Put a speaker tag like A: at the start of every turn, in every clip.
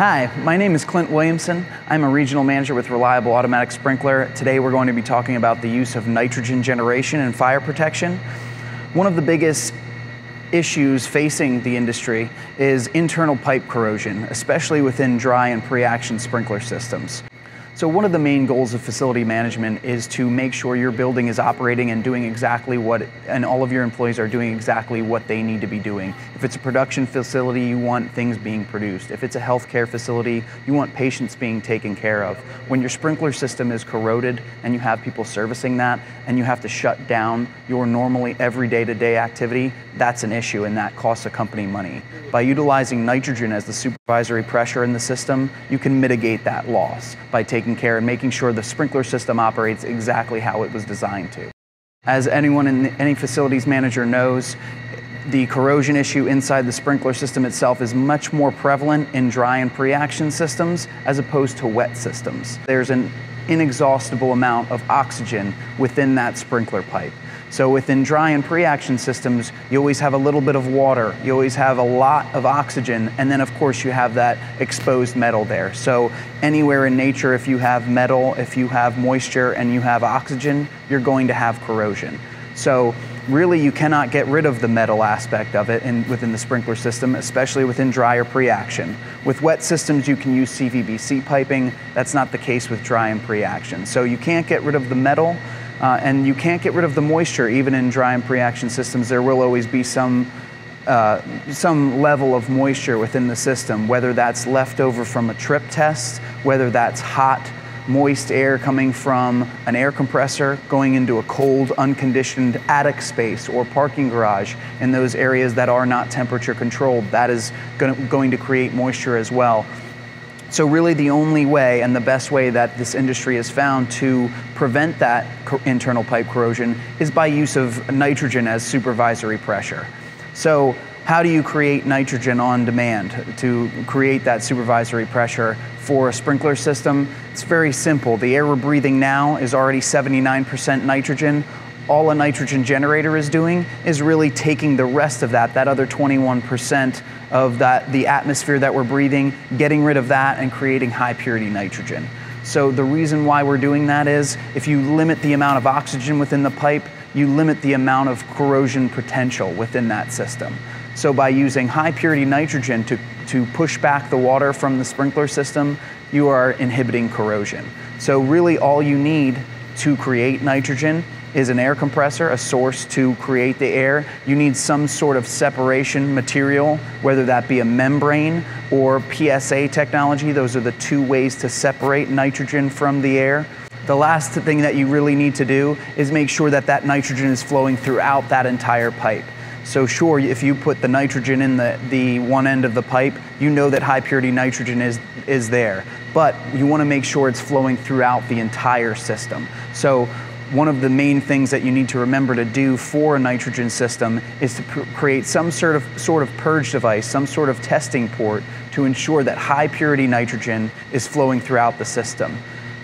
A: Hi, my name is Clint Williamson. I'm a regional manager with Reliable Automatic Sprinkler. Today we're going to be talking about the use of nitrogen generation and fire protection. One of the biggest issues facing the industry is internal pipe corrosion, especially within dry and pre-action sprinkler systems. So one of the main goals of facility management is to make sure your building is operating and doing exactly what, and all of your employees are doing exactly what they need to be doing. If it's a production facility, you want things being produced. If it's a healthcare facility, you want patients being taken care of. When your sprinkler system is corroded and you have people servicing that and you have to shut down your normally every day-to-day activity, that's an issue and that costs a company money. By utilizing nitrogen as the supervisory pressure in the system, you can mitigate that loss by taking care and making sure the sprinkler system operates exactly how it was designed to. As anyone in the, any facilities manager knows, the corrosion issue inside the sprinkler system itself is much more prevalent in dry and pre-action systems as opposed to wet systems. There's an inexhaustible amount of oxygen within that sprinkler pipe. So within dry and pre-action systems, you always have a little bit of water, you always have a lot of oxygen, and then of course you have that exposed metal there. So anywhere in nature, if you have metal, if you have moisture and you have oxygen, you're going to have corrosion. So really you cannot get rid of the metal aspect of it in, within the sprinkler system, especially within dry or pre-action. With wet systems, you can use CPVC piping. That's not the case with dry and pre-action. So you can't get rid of the metal, uh, and you can't get rid of the moisture even in dry and pre-action systems. There will always be some uh, some level of moisture within the system, whether that's left over from a trip test, whether that's hot, moist air coming from an air compressor going into a cold, unconditioned attic space or parking garage in those areas that are not temperature controlled. That is going to create moisture as well. So really the only way and the best way that this industry has found to prevent that internal pipe corrosion is by use of nitrogen as supervisory pressure. So how do you create nitrogen on demand to create that supervisory pressure for a sprinkler system? It's very simple. The air we're breathing now is already 79% nitrogen all a nitrogen generator is doing is really taking the rest of that, that other 21% of that, the atmosphere that we're breathing, getting rid of that and creating high purity nitrogen. So the reason why we're doing that is if you limit the amount of oxygen within the pipe, you limit the amount of corrosion potential within that system. So by using high purity nitrogen to, to push back the water from the sprinkler system, you are inhibiting corrosion. So really all you need to create nitrogen is an air compressor, a source to create the air. You need some sort of separation material, whether that be a membrane or PSA technology. Those are the two ways to separate nitrogen from the air. The last thing that you really need to do is make sure that that nitrogen is flowing throughout that entire pipe. So sure, if you put the nitrogen in the, the one end of the pipe, you know that high purity nitrogen is, is there. But you wanna make sure it's flowing throughout the entire system. So one of the main things that you need to remember to do for a nitrogen system is to create some sort of, sort of purge device, some sort of testing port to ensure that high purity nitrogen is flowing throughout the system.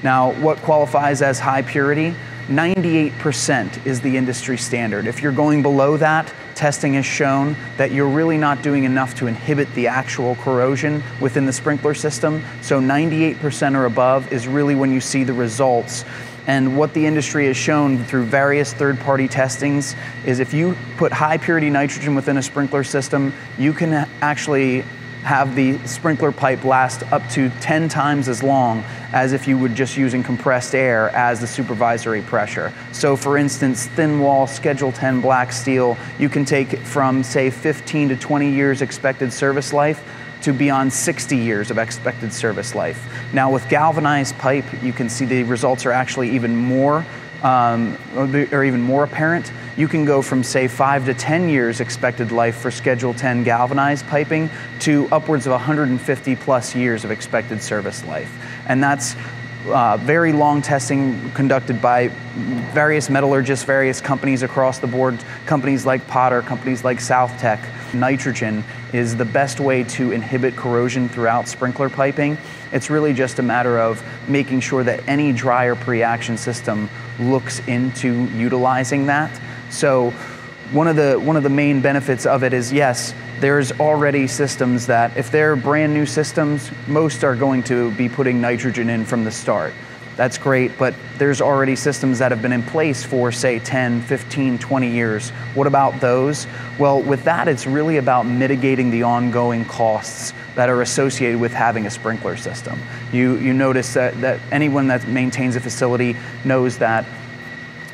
A: Now, what qualifies as high purity? 98% is the industry standard. If you're going below that, testing has shown that you're really not doing enough to inhibit the actual corrosion within the sprinkler system. So 98% or above is really when you see the results and what the industry has shown through various third party testings is if you put high purity nitrogen within a sprinkler system, you can actually have the sprinkler pipe last up to 10 times as long as if you were just using compressed air as the supervisory pressure. So for instance, thin wall Schedule 10 black steel, you can take from say 15 to 20 years expected service life to beyond 60 years of expected service life. Now with galvanized pipe, you can see the results are actually even more um, or even more apparent. You can go from say five to 10 years expected life for Schedule 10 galvanized piping to upwards of 150 plus years of expected service life. And that's uh, very long testing conducted by various metallurgists, various companies across the board, companies like Potter, companies like South-Tek. Nitrogen is the best way to inhibit corrosion throughout sprinkler piping. It's really just a matter of making sure that any dryer pre-action system looks into utilizing that. So one of the one of the main benefits of it is yes, there's already systems that if they're brand new systems, most are going to be putting nitrogen in from the start. That's great, but there's already systems that have been in place for say 10, 15, 20 years. What about those? Well, with that it's really about mitigating the ongoing costs that are associated with having a sprinkler system. You you notice that that anyone that maintains a facility knows that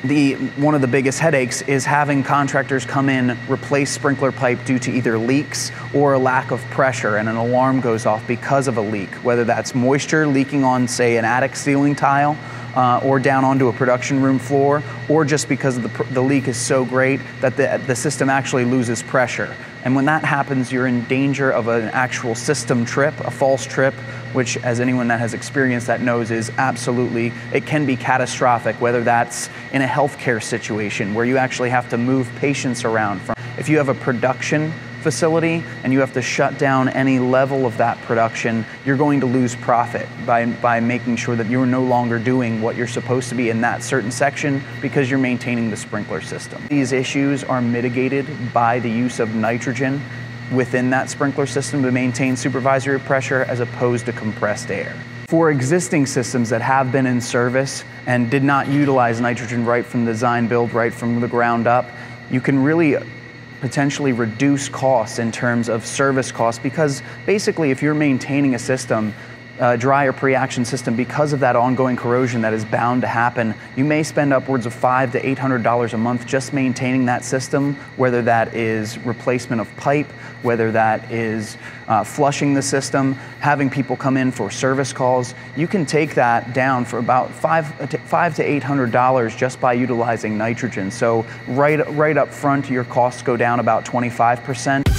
A: the, one of the biggest headaches is having contractors come in, replace sprinkler pipe due to either leaks or a lack of pressure and an alarm goes off because of a leak, whether that's moisture leaking on, say, an attic ceiling tile uh, or down onto a production room floor, or just because the, the leak is so great that the, the system actually loses pressure. And when that happens, you're in danger of an actual system trip, a false trip, which as anyone that has experienced that knows is absolutely, it can be catastrophic, whether that's in a healthcare situation where you actually have to move patients around from. If you have a production facility and you have to shut down any level of that production, you're going to lose profit by, by making sure that you're no longer doing what you're supposed to be in that certain section because you're maintaining the sprinkler system. These issues are mitigated by the use of nitrogen within that sprinkler system to maintain supervisory pressure as opposed to compressed air. For existing systems that have been in service and did not utilize nitrogen right from the design build, right from the ground up, you can really potentially reduce costs in terms of service costs because basically if you're maintaining a system uh, pre-action system because of that ongoing corrosion that is bound to happen. You may spend upwards of five to eight hundred dollars a month just maintaining that system, whether that is replacement of pipe, whether that is uh, flushing the system, having people come in for service calls. You can take that down for about five, five to eight hundred dollars just by utilizing nitrogen. So right, right up front, your costs go down about 25 percent.